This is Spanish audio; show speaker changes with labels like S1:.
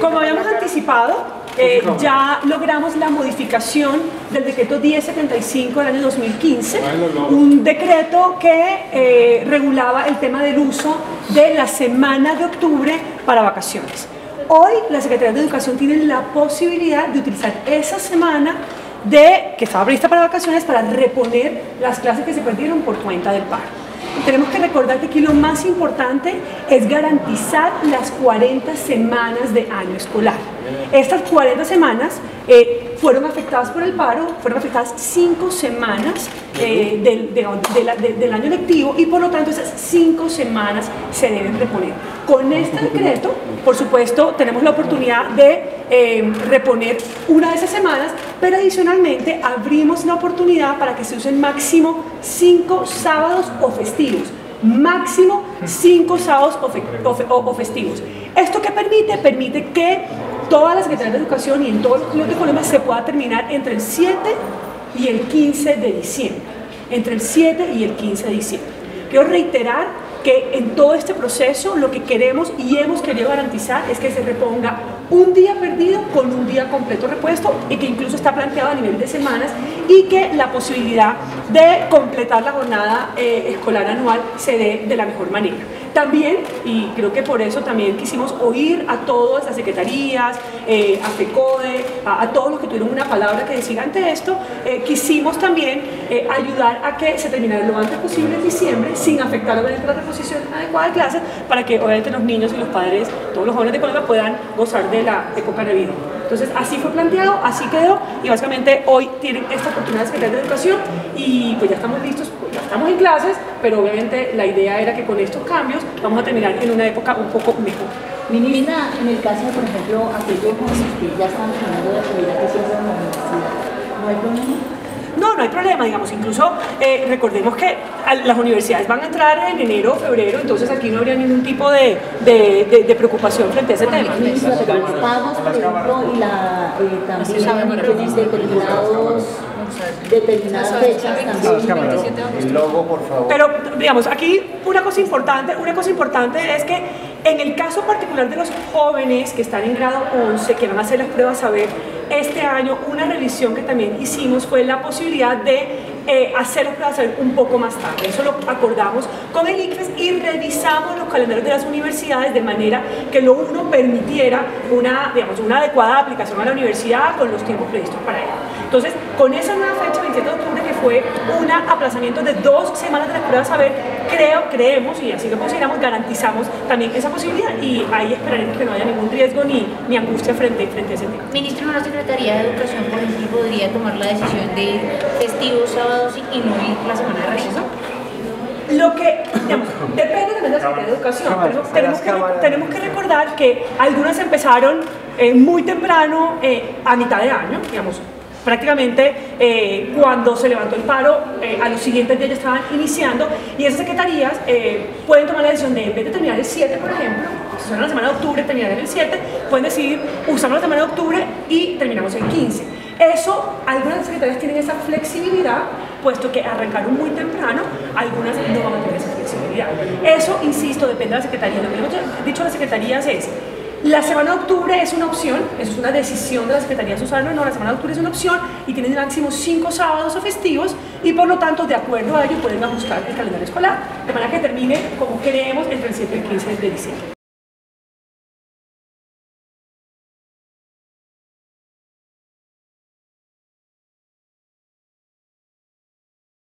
S1: Como habíamos anticipado, eh, ya logramos la modificación del decreto 1075 del año 2015, un decreto que eh, regulaba el tema del uso de la semana de octubre para vacaciones. Hoy la Secretaría de Educación tiene la posibilidad de utilizar esa semana de, que estaba prevista para vacaciones para reponer las clases que se perdieron por cuenta del paro tenemos que recordar que aquí lo más importante es garantizar las 40 semanas de año escolar. Estas 40 semanas eh, fueron afectadas por el paro, fueron afectadas 5 semanas eh, del, año lectivo y por lo tanto esas 5 semanas se deben reponer. Con este decreto, por supuesto, tenemos la oportunidad de eh, reponer una de esas semanas, pero adicionalmente abrimos la oportunidad para que se usen máximo 5 sábados o festivos máximo 5 sábados o, festivos. ¿Esto qué permite? Permite que todas las secretarías de educación y en todos los de Colombia se pueda terminar entre el 7 y el 15 de diciembre. Entre el 7 y el 15 de diciembre. Quiero reiterar que en todo este proceso lo que queremos y hemos querido garantizar es que se reponga un día perdido con un día completo repuesto y que incluso está planteado a nivel de semanas y que la posibilidad de completar la jornada eh, escolar anual se dé de la mejor manera. También, y creo que por eso también quisimos oír a todas las secretarías, eh, a FECODE, a, todos los que tuvieron una palabra que decir ante esto, eh, quisimos también eh, ayudar a que se terminara lo antes posible en diciembre sin afectar obviamente la reposición adecuada de clases para que obviamente los niños y los padres, todos los jóvenes de Colombia puedan gozar de la época de vida. Entonces así fue planteado, así quedó y básicamente hoy tienen esta oportunidad de Secretaría de Educación y pues ya estamos listos, ya estamos en clases, pero obviamente la idea era que con estos cambios vamos a terminar en una época un poco mejor.
S2: Ministra, en el caso, por ejemplo, aquellos que ya están terminando de actividad que siempre en la universidad, ¿no hay problema?
S1: No, no hay problema, digamos, incluso eh, recordemos que las universidades van a entrar en enero o febrero, entonces aquí no habría ningún tipo de, de, de, preocupación frente a ese tema.
S2: Los pagos, por ejemplo, y la, eh, también determinados determinadas fechas también.
S1: por favor. Pero digamos, aquí una cosa importante, una cosa importante es que en el caso particular de los jóvenes que están en grado 11, que van a hacer las pruebas a ver, este año una revisión que también hicimos fue la posibilidad de eh, hacer las pruebas a ver un poco más tarde. Eso lo acordamos con el ICFES y revisamos los calendarios de las universidades de manera que lo uno permitiera una, digamos, una adecuada aplicación a la universidad con los tiempos previstos para ella. Entonces, con esa nueva fecha, 27 de octubre, que fue un aplazamiento de dos semanas de las pruebas a ver, creo, creemos, y así lo consideramos, garantizamos también esa posibilidad y ahí esperaremos que no haya ningún riesgo ni, ni angustia frente, frente a ese tema.
S3: Ministro, ¿la Secretaría de Educación, por ejemplo, podría tomar la decisión de festivos, sábados y no ir la semana de receso?
S1: Lo que, digamos, depende de la Secretaría de Educación, pero tenemos que, tenemos que recordar que algunas empezaron eh, muy temprano, eh, a mitad de año, digamos, prácticamente eh, cuando se levantó el paro, eh, a los siguientes días ya estaban iniciando y esas secretarías eh, pueden tomar la decisión de, en vez de terminar el 7, por ejemplo, si son la semana de octubre, terminar el 7, pueden decidir, usamos la semana de octubre y terminamos el 15. Eso, algunas secretarías tienen esa flexibilidad, puesto que arrancaron muy temprano, algunas no van a tener esa flexibilidad. Eso, insisto, depende de la secretaría. Lo que hemos dicho a las secretarías es, la semana de octubre es una opción, eso es una decisión de la Secretaría Usarlo, no, la semana de octubre es una opción y tienen máximo cinco sábados o festivos y por lo tanto, de acuerdo a ello, pueden ajustar el calendario escolar de manera que termine, como queremos, entre el 7 y el 15 de diciembre.